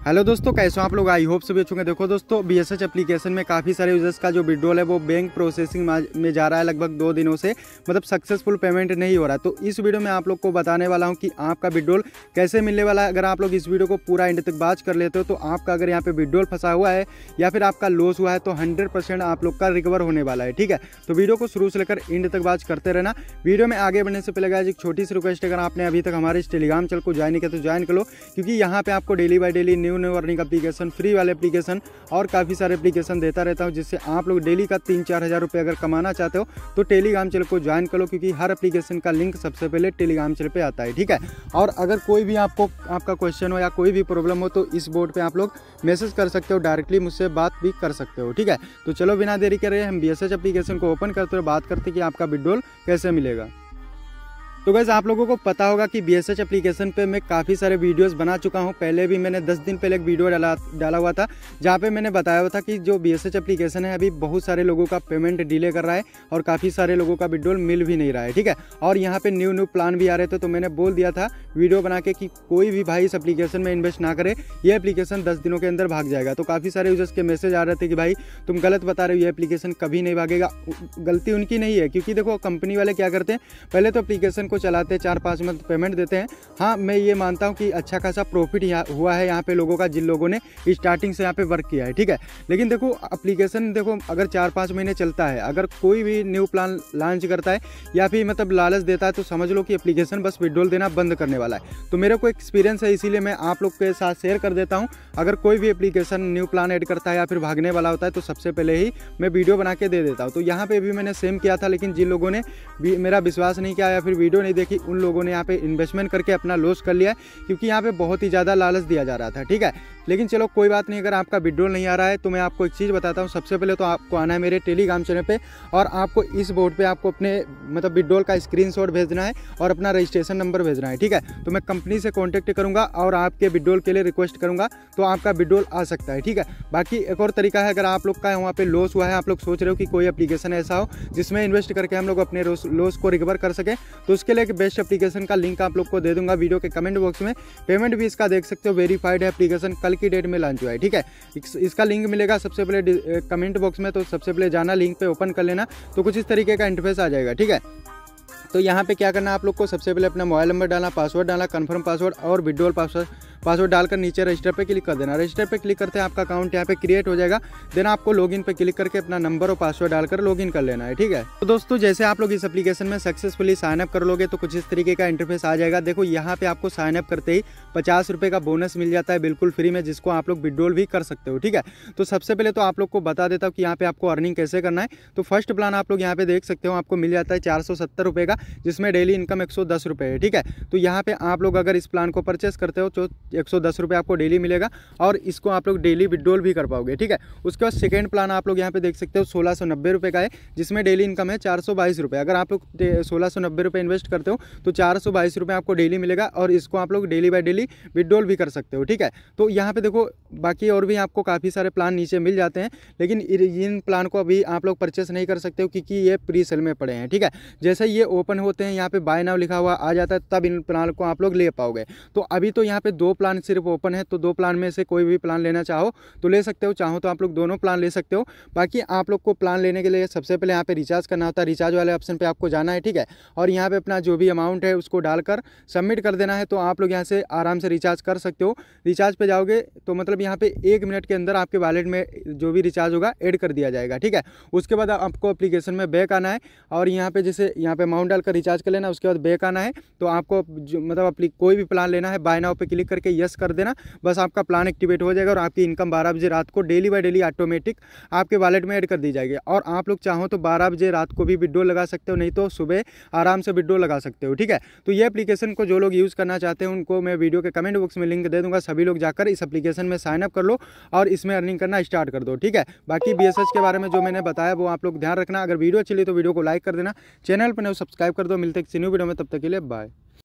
Hello दोस्तों, कैसे हो आप लोग? आई होप सभी अच्छे देखो दोस्तों बी एस एच एप्लीकेशन में काफ़ी सारे यूज़र्स का जो विड्रॉल है, वो बैंक प्रोसेसिंग में जा रहा है लगभग दो दिनों से। मतलब सक्सेसफुल पेमेंट नहीं हो रहा तो इस वीडियो में आप लोग को बताने वाला हूँ कि आपका विड्रॉल कैसे मिलने वाला है। अगर आप लोग इस वीडियो को पूरा एंड तक बात कर लेते हो तो आपका अगर यहाँ पे विड्रॉल फंसा हुआ है, या फिर आपका लॉस हुआ है तो हंड्रेड आप लोग का रिकवर होने वाला है, ठीक है? तो वीडियो को शुरू से लेकर एंड तक बात करते रहना। वीडियो में आगे बढ़ने से पहले एक छोटी सी रिक्वेस्ट अगर आपने अभी तक हमारे इस टेलीग्राम चल को ज्वाइन किया तो ज्वाइन कर लो। क्योंकि यहाँ पे आपको daily by daily new new earning application application free वाले एप्लीकेशन और काफ़ी सारे एप्लीकेशन देता रहता हूँ, जिससे आप लोग डेली का तीन चार हज़ार रुपये अगर कमाना चाहते हो तो टेलीग्राम चैनल को ज्वाइन करो, क्योंकि हर एप्लीकेशन का लिंक सबसे पहले टेलीग्राम चैनल पे आता है, ठीक है? और अगर कोई भी आपको, आपका क्वेश्चन हो या कोई भी प्रॉब्लम हो तो इस बोर्ड पर आप लोग मैसेज कर सकते हो डायरेक्टली मुझसे बात भी कर सकते हो, ठीक है? तो चलो बिना देरी करे हम बी एस एच एप्लीकेशन को ओपन करते हुए बात करते कि आपका विड्रोल कैसे मिलेगा। तो वैसे आप लोगों को पता होगा कि बी एस एप्लीकेशन पे मैं काफ़ी सारे वीडियोस बना चुका हूँ। पहले भी मैंने 10 दिन पहले एक वीडियो डाला डाला हुआ था, जहाँ पे मैंने बताया हुआ था कि जो बी एस एप्लीकेशन है, अभी बहुत सारे लोगों का पेमेंट डिले कर रहा है और काफ़ी सारे लोगों का विड्रोल मिल भी नहीं रहा है, ठीक है? और यहाँ पर न्यू न्यू प्लान भी आ रहे थे तो मैंने बोल दिया था वीडियो बना के कि कोई भी भाई इस एप्लीकेशन में इन्वेस्ट ना करे, ये एप्लीकेशन दस दिनों के अंदर भाग जाएगा। तो काफ़ी सारे यूज़र्स के मैसेज आ रहे थे कि भाई, तुम गलत बता रहे हो, ये एप्लीकेशन कभी नहीं भागेगा। गलती उनकी नहीं है, क्योंकि देखो कंपनी वाले क्या करते हैं, पहले तो एप्लीकेशन को चलाते चार पाँच मंथ पेमेंट देते हैं। हाँ मैं ये मानता हूँ कि अच्छा खासा प्रॉफिट यहाँ हुआ है यहाँ पे लोगों का, जिन लोगों ने स्टार्टिंग से यहाँ पे वर्क किया है, ठीक है? लेकिन देखो अप्लीकेशन देखो, अगर चार पाँच महीने चलता है, अगर कोई भी न्यू प्लान लॉन्च करता है, या फिर मतलब लालच देता है तो समझ लो कि एप्लीकेशन बस विड्रोल देना बंद करने वाला है। तो मेरे को एक्सपीरियंस है, इसीलिए मैं आप लोग के साथ शेयर कर देता हूँ। अगर कोई भी एप्लीकेशन न्यू प्लान ऐड करता है या फिर भागने वाला होता है तो सबसे पहले ही मैं वीडियो बना के दे देता हूँ। तो यहाँ पर भी मैंने सेम किया था, लेकिन जिन लोगों ने मेरा विश्वास नहीं किया या फिर वीडियो नहीं देखी, उन लोगों ने यहाँ पे इन्वेस्टमेंट करके अपना लॉस कर लिया है, क्योंकि यहाँ पे बहुत ही ज़्यादा लालच दिया जा रहा था, ठीक है? लेकिन चलो, कोई बात नहीं, अगर आपका विड्रोल नहीं आ रहा है तो मैं आपको एक चीज़ बताता हूँ। सबसे पहले तो आपको आना है मेरे टेलीग्राम चैनल पे और आपको इस बोर्ड पे आपको अपने मतलब विड्रोल का स्क्रीनशॉट भेजना है और अपना रजिस्ट्रेशन नंबर भेजना है, ठीक है? तो मैं कंपनी से कॉन्टेक्ट करूँगा और आपके विड्रोल के लिए रिक्वेस्ट करूँगा तो आपका विड्रोल आ सकता है, ठीक है? बाकी एक और तरीका है, अगर आप लोग का वहाँ पे लॉस हुआ है, आप लोग सोच रहे हो कि कोई अपलीकेशन ऐसा हो जिसमें इन्वेस्ट करके हम लोग अपने लॉस को रिकवर कर सकें तो उसके लिए एक बेस्ट एप्लीकेशन का लिंक आप लोग को दे दूँगा वीडियो के कमेंट बॉक्स में। पेमेंट भी इसका देख सकते हो वेरीफाइड है एप्लीकेशन कल की डेट में लॉन्च हुआ है, ठीक है? इसका लिंक मिलेगा सबसे पहले कमेंट बॉक्स में तो सबसे पहले जाना लिंक पे ओपन कर लेना तो कुछ इस तरीके का इंटरफेस आ जाएगा, ठीक है? तो यहाँ पे क्या करना आप लोग को, सबसे पहले अपना मोबाइल नंबर डालना पासवर्ड डालना कंफर्म पासवर्ड और विड्रोल पासवर्ड पासवर्ड डालकर नीचे रजिस्टर पर क्लिक कर देना। रजिस्टर पर क्लिक करते हैं, आपका अकाउंट यहाँ पे क्रिएट हो जाएगा। देन आपको लॉगिन पे क्लिक करके अपना नंबर और पासवर्ड डालकर लॉगिन कर लेना है, ठीक है? तो दोस्तों, जैसे आप लोग इस एप्लीकेशन में सक्सेसफुली साइन अप कर लोगे तो कुछ इस तरीके का इंटरफेस आ जाएगा। देखो, यहाँ पे आपको साइन अप करते ही पचास रुपये का बोनस मिल जाता है बिल्कुल फ्री में, जिसको आप लोग विड्रोल भी कर सकते हो, ठीक है? तो सबसे पहले तो आप लोग को बता देता हूँ कि यहाँ पे आपको अर्निंग कैसे करना है। तो फ़र्स्ट प्लान आप लोग यहाँ पे देख सकते हो, आपको मिल जाता है चार सौ का, जिसमें डेली इनकम एक सौ है, ठीक है? तो यहाँ पे आप लोग अगर इस प्लान को परचेस करते हो तो एक सौ आपको आपको डेली मिलेगा और इसको आप लोग डेली विड्रोल भी कर पाओगे, ठीक है? उसके बाद सेकेंड प्लान आप लोग यहाँ पे देख सकते हो, सोलह सौ नब्बे रुपये का है, जिसमें डेली इनकम है चार सौ बाईस रुपये अगर आप लोग सोलह सौ नब्बे रुपये इन्वेस्ट करते हो तो चार सौ बाईस रुपये आपको डेली मिलेगा और इसको आप लोग डेली बाई डेली विड्रोल भी कर सकते हो, ठीक है? तो यहाँ पे देखो, बाकी और भी आपको काफ़ी सारे प्लान नीचे मिल जाते हैं, लेकिन इन प्लान को अभी आप लोग परचेस नहीं कर सकते हो, क्योंकि ये प्री सेल में पड़े हैं, ठीक है? जैसे ये ओपन होते हैं, यहाँ पे बाय नाव लिखा हुआ आ जाता है, तब इन प्लान को आप लोग ले पाओगे। तो अभी तो यहाँ पे दो प्लान सिर्फ़ ओपन है तो दो प्लान में से कोई भी प्लान लेना चाहो तो ले सकते हो। चाहो तो आप लोग दोनों प्लान ले सकते हो। बाकी आप लोग को प्लान लेने के लिए सबसे पहले यहाँ पे रिचार्ज करना होता है। रिचार्ज वाले ऑप्शन पे आपको जाना है, ठीक है? और यहाँ पे अपना जो भी अमाउंट है, उसको डालकर सबमिट कर देना है तो आप लोग यहाँ से आराम से रिचार्ज कर सकते हो। रिचार्ज पे जाओगे तो मतलब यहाँ पे एक मिनट के अंदर आपके वॉलेट में जो भी रिचार्ज होगा ऐड कर दिया जाएगा, ठीक है? उसके बाद आपको अप्लीकेशन में बैक आना है। और यहाँ पे जैसे यहाँ पर अमाउंट डालकर रिचार्ज कर लेना, उसके बाद बैक आना है। तो आपको मतलब कोई भी प्लान लेना है बाय नाउ पर क्लिक करके यस कर देना, बस आपका प्लान एक्टिवेट हो जाएगा और आपकी इनकम बारह बजे रात को डेली बाई डेली ऑटोमेटिक आपके वॉलेट में ऐड कर दी जाएगी। और आप लोग चाहो तो बारह बजे रात को भी विड्रो लगा सकते हो, नहीं तो सुबह आराम से विड्रो लगा सकते हो, ठीक है? तो ये एप्लीकेशन को जो लोग यूज़ करना चाहते हैं, उनको मैं वीडियो के कमेंट बॉक्स में लिंक दे दूँगा, सभी लोग जाकर इस एप्लीकेशन में साइनअप कर लो और इसमें अर्निंग करना स्टार्ट कर दो, ठीक है? बाकी बी के बारे में जो मैंने बताया, वो आप लोग ध्यान रखना, अगर वीडियो चली तो वीडियो को लाइक कर देना चैनल पर सब्सक्राइब कर दो, मिलते किसी न्यू वीडियो में, तब तक के लिए बाय